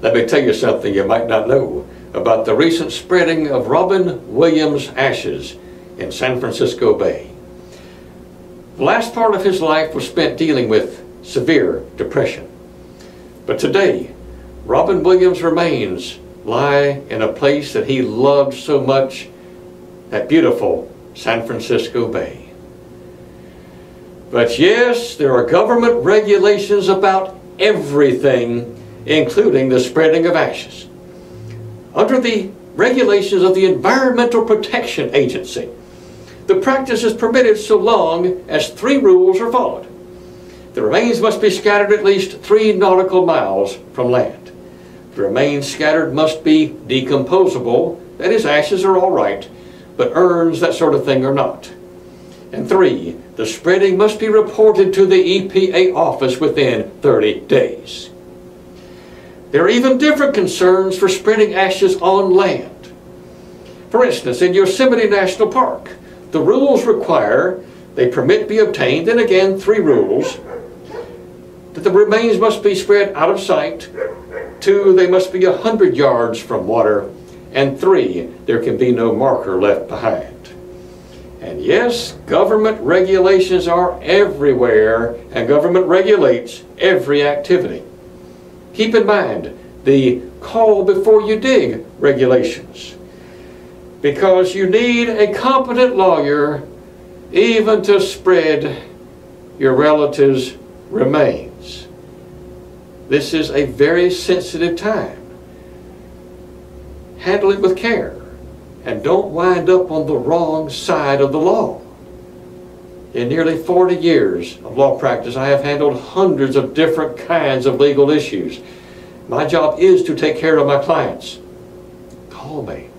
Let me tell you something you might not know about the recent spreading of Robin Williams' ashes in San Francisco Bay. The last part of his life was spent dealing with severe depression. But today, Robin Williams' remains lie in a place that he loved so much, that beautiful San Francisco Bay. But yes, there are government regulations about everything, including the spreading of ashes. Under the regulations of the Environmental Protection Agency, the practice is permitted so long as three rules are followed. The remains must be scattered at least three nautical miles from land. The remains scattered must be decomposable, that is, ashes are all right, but urns, that sort of thing, are not. And three, the spreading must be reported to the EPA office within 30 days. There are even different concerns for spreading ashes on land. For instance, in Yosemite National Park, the rules require they permit be obtained, and again, three rules, that the remains must be spread out of sight, two, they must be 100 yards from water, and three, there can be no marker left behind. And yes, government regulations are everywhere, and government regulates every activity. Keep in mind the call before you dig regulations. Because you need a competent lawyer even to spread your relative's remains. This is a very sensitive time. Handle it with care and don't wind up on the wrong side of the law. In nearly 40 years of law practice, I have handled hundreds of different kinds of legal issues. My job is to take care of my clients. Call me.